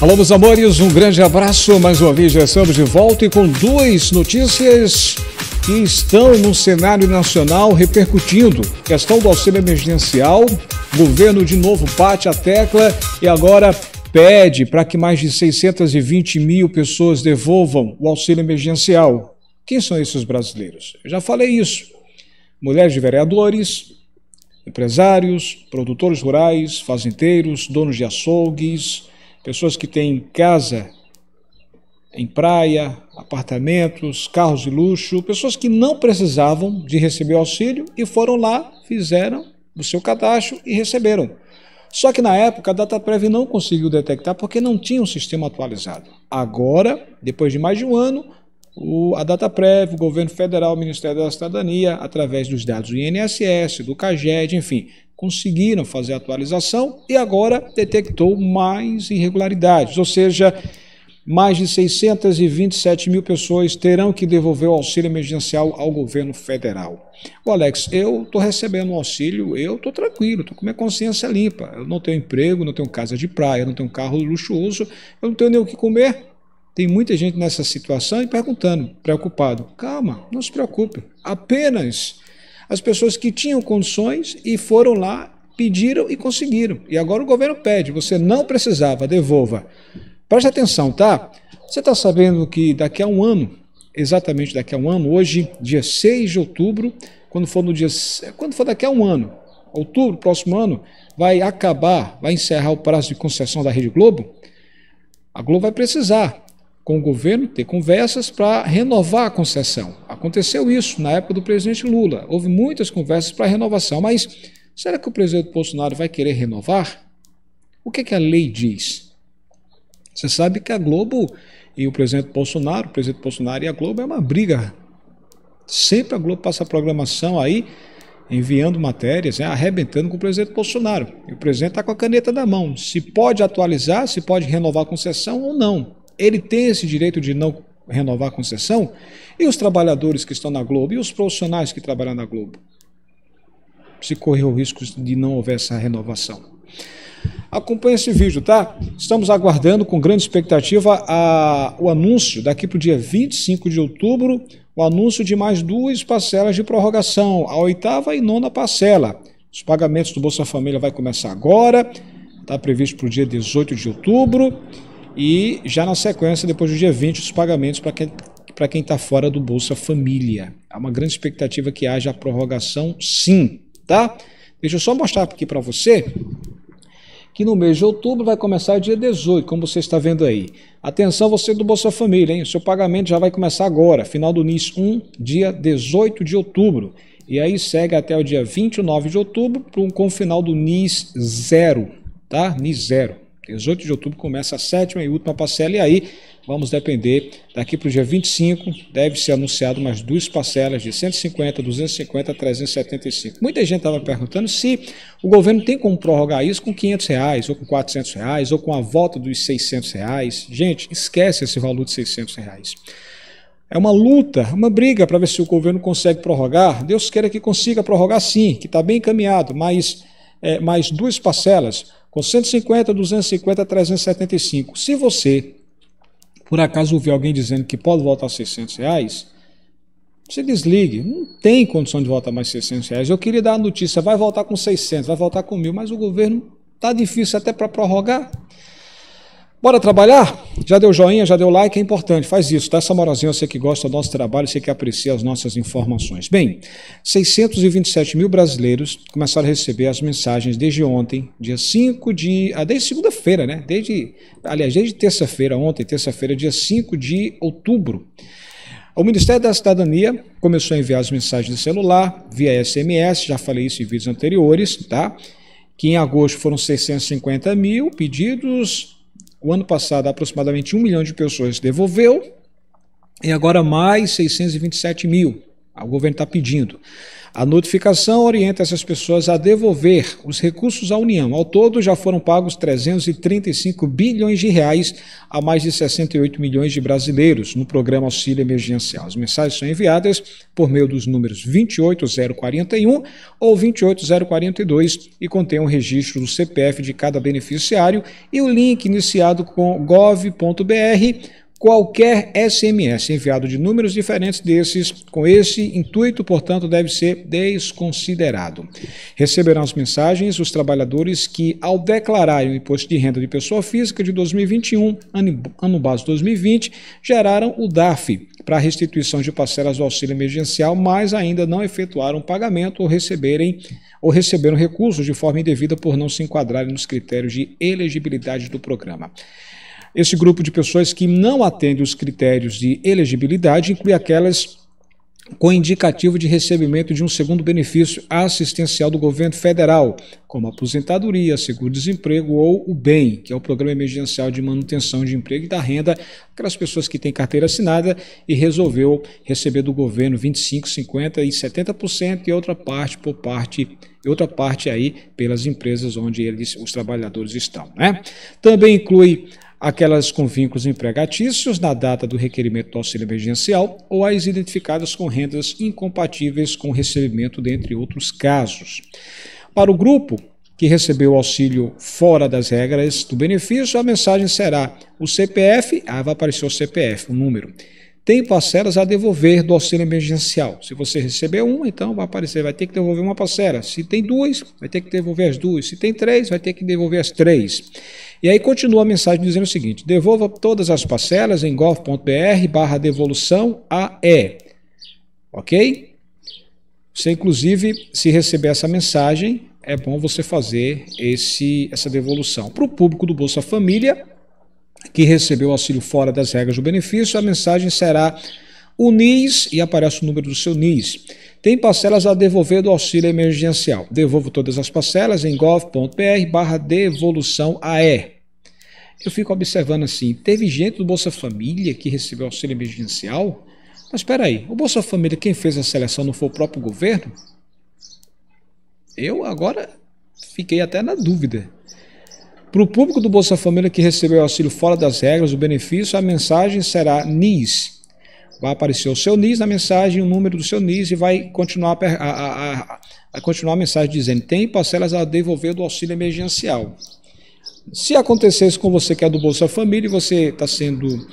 Alô, meus amores, um grande abraço. Mais uma vez já estamos de volta e com duas notícias que estão no cenário nacional repercutindo. Questão do auxílio emergencial, governo de novo bate a tecla e agora pede para que mais de 620 mil pessoas devolvam o auxílio emergencial. Quem são esses brasileiros? Eu já falei isso. Mulheres de vereadores, empresários, produtores rurais, fazendeiros, donos de açougues, pessoas que têm casa em praia, apartamentos, carros de luxo, pessoas que não precisavam de receber auxílio e foram lá, fizeram o seu cadastro e receberam. Só que na época a DataPrev não conseguiu detectar porque não tinha um sistema atualizado. Agora, depois de mais de um ano, o, a DataPrev, o governo federal, o Ministério da Cidadania, através dos dados do INSS, do CAGED, enfim, conseguiram fazer a atualização e agora detectou mais irregularidades, ou seja, mais de 627 mil pessoas terão que devolver o auxílio emergencial ao governo federal. O Alex, eu estou recebendo um auxílio, eu estou tranquilo, estou com minha consciência limpa. Eu não tenho emprego, não tenho casa de praia, não tenho carro luxuoso, eu não tenho nem o que comer. Tem muita gente nessa situação e perguntando, preocupado. Calma, não se preocupe. Apenas as pessoas que tinham condições e foram lá, pediram e conseguiram. E agora o governo pede, você não precisava, devolva. Preste atenção, tá? Você está sabendo que daqui a um ano, exatamente daqui a um ano, hoje, dia 6 de outubro, quando for no dia. Quando for daqui a um ano, outubro, próximo ano, vai acabar, vai encerrar o prazo de concessão da Rede Globo, a Globo vai precisar com o governo, ter conversas para renovar a concessão. Aconteceu isso na época do presidente Lula. Houve muitas conversas para renovação, mas será que o presidente Bolsonaro vai querer renovar? O que, que a lei diz? Você sabe que a Globo e o presidente Bolsonaro, o presidente Bolsonaro e a Globo é uma briga. Sempre a Globo passa a programação aí, enviando matérias, né, arrebentando com o presidente Bolsonaro. E o presidente está com a caneta na mão. Se pode atualizar, se pode renovar a concessão ou não ele tem esse direito de não renovar a concessão? E os trabalhadores que estão na Globo? E os profissionais que trabalham na Globo? Se correu o risco de não houver essa renovação. Acompanhe esse vídeo, tá? Estamos aguardando com grande expectativa a, o anúncio, daqui para o dia 25 de outubro, o anúncio de mais duas parcelas de prorrogação, a oitava e nona parcela. Os pagamentos do Bolsa Família vai começar agora, está previsto para o dia 18 de outubro. E já na sequência, depois do dia 20, os pagamentos para quem para quem está fora do Bolsa Família. Há uma grande expectativa que haja prorrogação, sim, tá? Deixa eu só mostrar aqui para você que no mês de outubro vai começar dia 18, como você está vendo aí. Atenção você do Bolsa Família, hein? O seu pagamento já vai começar agora, final do NIS 1, dia 18 de outubro. E aí segue até o dia 29 de outubro com o final do NIS 0, tá? NIS 0. 18 de outubro começa a sétima e última parcela, e aí vamos depender, daqui para o dia 25, deve ser anunciado mais duas parcelas de 150, 250, 375. Muita gente estava perguntando se o governo tem como prorrogar isso com 500 reais, ou com 400 reais, ou com a volta dos 600 reais. Gente, esquece esse valor de 600 reais. É uma luta, uma briga para ver se o governo consegue prorrogar. Deus queira que consiga prorrogar sim, que está bem encaminhado, mas é, mais duas parcelas com 150, 250, 375. Se você, por acaso, ouvir alguém dizendo que pode voltar a 600 reais, você desligue. Não tem condição de voltar mais 600 reais. Eu queria dar a notícia, vai voltar com 600, vai voltar com mil, mas o governo está difícil até para prorrogar. Bora trabalhar? Já deu joinha, já deu like, é importante, faz isso, dá essa moralzinha, você que gosta do nosso trabalho, você que aprecia as nossas informações. Bem, 627 mil brasileiros começaram a receber as mensagens desde ontem, dia 5 de. Ah, desde segunda-feira, né? Desde, aliás, desde terça-feira, ontem, terça-feira, dia 5 de outubro. O Ministério da Cidadania começou a enviar as mensagens de celular via SMS, já falei isso em vídeos anteriores, tá? Que em agosto foram 650 mil pedidos, o ano passado, aproximadamente 1 milhão de pessoas devolveu, e agora mais 627 mil. O governo está pedindo. A notificação orienta essas pessoas a devolver os recursos à União. Ao todo, já foram pagos 335 bilhões de reais a mais de 68 milhões de brasileiros no programa Auxílio Emergencial. As mensagens são enviadas por meio dos números 28041 ou 28042 e contém um registro do CPF de cada beneficiário e o link iniciado com gov.br Qualquer SMS enviado de números diferentes desses, com esse intuito, portanto, deve ser desconsiderado. Receberão as mensagens os trabalhadores que, ao declararem o imposto de renda de pessoa física de 2021, ano base 2020, geraram o DAF para restituição de parcelas do auxílio emergencial, mas ainda não efetuaram pagamento ou receberem ou receberam recursos de forma indevida por não se enquadrarem nos critérios de elegibilidade do programa. Esse grupo de pessoas que não atende os critérios de elegibilidade inclui aquelas com indicativo de recebimento de um segundo benefício assistencial do governo federal, como aposentadoria, seguro-desemprego ou o BEM, que é o Programa Emergencial de Manutenção de Emprego e da Renda, aquelas pessoas que têm carteira assinada e resolveu receber do governo 25, 50 e 70% e outra parte por parte outra parte aí pelas empresas onde eles os trabalhadores estão, né? Também inclui aquelas com vínculos empregatícios na data do requerimento do auxílio emergencial ou as identificadas com rendas incompatíveis com o recebimento, dentre outros casos. Para o grupo que recebeu o auxílio fora das regras do benefício, a mensagem será o CPF, ah, vai aparecer o CPF, o número. Tem parcelas a devolver do auxílio emergencial. Se você recebeu uma, então vai aparecer, vai ter que devolver uma parcela. Se tem duas, vai ter que devolver as duas. Se tem três, vai ter que devolver as três. E aí continua a mensagem dizendo o seguinte: devolva todas as parcelas em gov.br barra devolução AE. Ok? Você, inclusive, se receber essa mensagem, é bom você fazer esse, essa devolução. Para o público do Bolsa Família, que recebeu o auxílio fora das regras do benefício, a mensagem será o NIS e aparece o número do seu NIS. Tem parcelas a devolver do auxílio emergencial. Devolvo todas as parcelas em gov.br barra devolução AE. Eu fico observando assim, teve gente do Bolsa Família que recebeu auxílio emergencial? Mas espera aí, o Bolsa Família, quem fez a seleção não foi o próprio governo? Eu agora fiquei até na dúvida. Para o público do Bolsa Família que recebeu auxílio fora das regras, o benefício, a mensagem será NIS, vai aparecer o seu NIS na mensagem, o número do seu NIS e vai continuar a, a, a, a continuar a mensagem dizendo tem parcelas a devolver do auxílio emergencial. Se acontecesse com você que é do Bolsa Família e você está sendo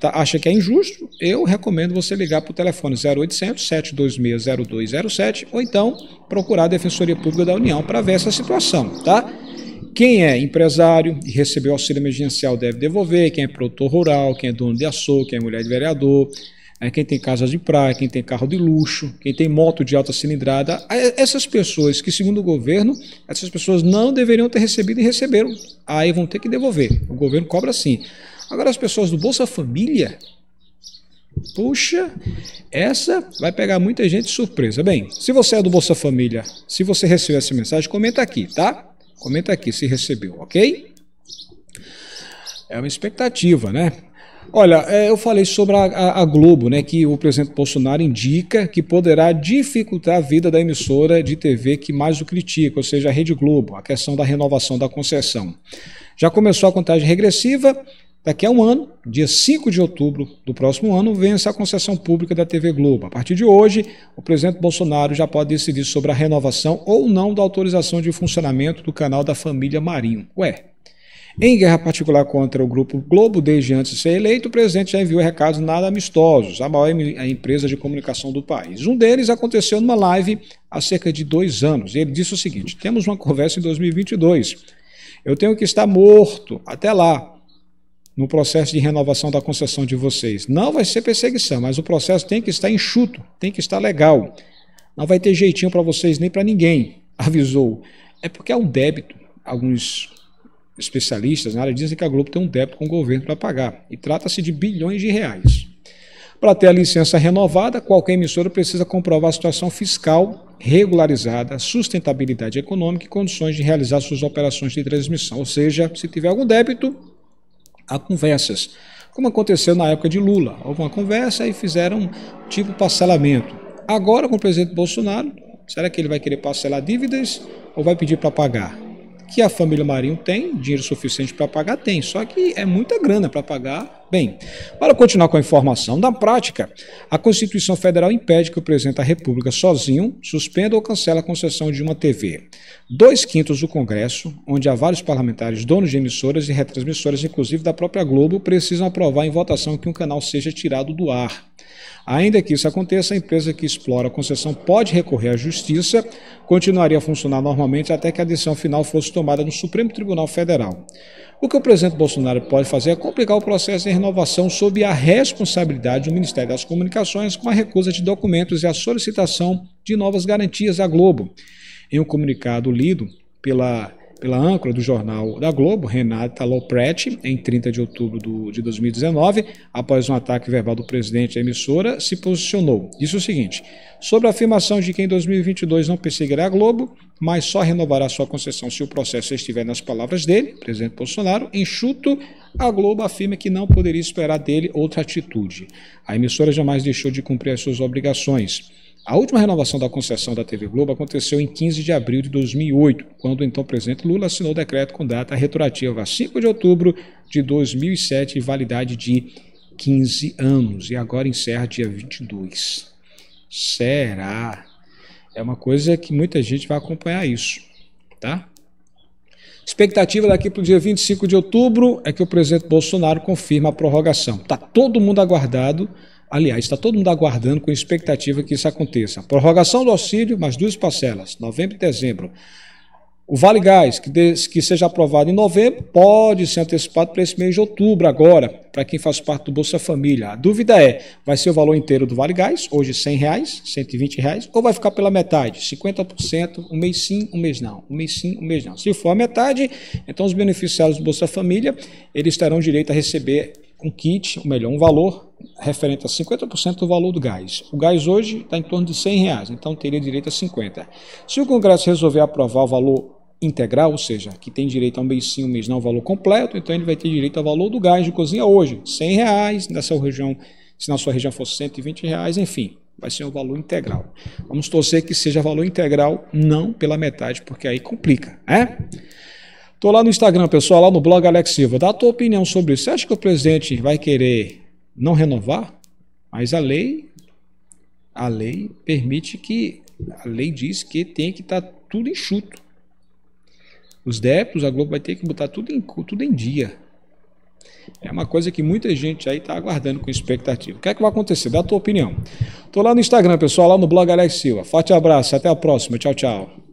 tá, acha que é injusto, eu recomendo você ligar para o telefone 0800 726 0207 ou então procurar a Defensoria Pública da União para ver essa situação, tá? Quem é empresário e recebeu auxílio emergencial deve devolver, quem é produtor rural, quem é dono de açougue, quem é mulher de vereador, quem tem casas de praia, quem tem carro de luxo, quem tem moto de alta cilindrada, essas pessoas que, segundo o governo, essas pessoas não deveriam ter recebido e receberam. Aí vão ter que devolver. O governo cobra sim. Agora, as pessoas do Bolsa Família, puxa, essa vai pegar muita gente de surpresa. Bem, se você é do Bolsa Família, se você recebeu essa mensagem, comenta aqui, tá? Comenta aqui se recebeu, ok? É uma expectativa, né? Olha, é, eu falei sobre a, a, Globo, né, que o presidente Bolsonaro indica que poderá dificultar a vida da emissora de TV que mais o critica, ou seja, a Rede Globo, a questão da renovação da concessão. Já começou a contagem regressiva, daqui a um ano, dia 5 de outubro do próximo ano, vence a concessão pública da TV Globo. A partir de hoje, o presidente Bolsonaro já pode decidir sobre a renovação ou não da autorização de funcionamento do canal da família Marinho. Ué, em guerra particular contra o Grupo Globo, desde antes de ser eleito, o presidente já enviou recados nada amistosos à maior empresa de comunicação do país. Um deles aconteceu numa live há cerca de dois anos. Ele disse o seguinte: temos uma conversa em 2022. Eu tenho que estar morto até lá, no processo de renovação da concessão de vocês. Não vai ser perseguição, mas o processo tem que estar enxuto, tem que estar legal. Não vai ter jeitinho para vocês nem para ninguém, avisou. É porque é um débito. Alguns especialistas na área dizem que a Globo tem um débito com o governo para pagar, e trata-se de bilhões de reais. Para ter a licença renovada, qualquer emissora precisa comprovar a situação fiscal regularizada, sustentabilidade econômica e condições de realizar suas operações de transmissão. Ou seja, se tiver algum débito, há conversas. Como aconteceu na época de Lula. Houve uma conversa e fizeram tipo parcelamento. Agora, com o presidente Bolsonaro, Será que ele vai querer parcelar dívidas ou vai pedir para pagar? Que a família Marinho tem dinheiro suficiente para pagar? Tem, só que é muita grana para pagar. Bem, para continuar com a informação, na prática, a Constituição Federal impede que o presidente da República sozinho suspenda ou cancele a concessão de uma TV. Dois quintos do Congresso, onde há vários parlamentares donos de emissoras e retransmissoras, inclusive da própria Globo, precisam aprovar em votação que um canal seja tirado do ar. Ainda que isso aconteça, a empresa que explora a concessão pode recorrer à justiça, continuaria a funcionar normalmente até que a decisão final fosse tomada no Supremo Tribunal Federal. O que o presidente Bolsonaro pode fazer é complicar o processo de renovação sob a responsabilidade do Ministério das Comunicações com a recusa de documentos e a solicitação de novas garantias à Globo. Em um comunicado lido pela pela âncora do jornal da Globo, Renata Lopretti, em 30 de outubro do, de 2019, após um ataque verbal do presidente da emissora, se posicionou. Disse o seguinte: sobre a afirmação de que em 2022 não perseguirá a Globo, mas só renovará sua concessão se o processo estiver nas palavras dele, presidente Bolsonaro, enxuto, a Globo afirma que não poderia esperar dele outra atitude. A emissora jamais deixou de cumprir as suas obrigações. A última renovação da concessão da TV Globo aconteceu em 15 de abril de 2008, quando o então presidente Lula assinou o decreto com data retroativa a 5 de outubro de 2007 e validade de 15 anos, e agora encerra dia 22. Será? É uma coisa que muita gente vai acompanhar isso, tá? Expectativa daqui para o dia 25 de outubro é que o presidente Bolsonaro confirma a prorrogação. Está todo mundo aguardado Aliás, está todo mundo aguardando com expectativa que isso aconteça. Prorrogação do auxílio, mais duas parcelas, novembro e dezembro. O Vale Gás, que, de, que seja aprovado em novembro, pode ser antecipado para esse mês de outubro, agora, para quem faz parte do Bolsa Família. A dúvida é: vai ser o valor inteiro do Vale Gás, hoje R$ reais, 120 reais, ou vai ficar pela metade, 50%, um mês sim, um mês não, um mês sim, um mês não. Se for a metade, então os beneficiários do Bolsa Família, eles terão direito a receber um kit, ou melhor, um valor referente a 50% do valor do gás. O gás hoje está em torno de 100 reais, então teria direito a 50. Se o Congresso resolver aprovar o valor integral, ou seja, que tem direito a um mês sim, um mês não, valor completo, então ele vai ter direito ao valor do gás de cozinha hoje, 100 reais, nessa região, se na sua região fosse 120 reais, enfim, vai ser um valor integral. Vamos torcer que seja valor integral, não pela metade, porque aí complica, né? Estou lá no Instagram, pessoal, lá no blog Alex Silva. Dá a tua opinião sobre isso. Você acha que o presidente vai querer não renovar? Mas a lei, a lei permite que, a lei diz que tem que estar tá tudo enxuto. Os débitos, a Globo vai ter que botar tudo em, tudo em dia. É uma coisa que muita gente aí está aguardando com expectativa. O que é que vai acontecer? Dá a tua opinião. Estou lá no Instagram, pessoal, lá no blog Alex Silva. Forte abraço, até a próxima. Tchau, tchau.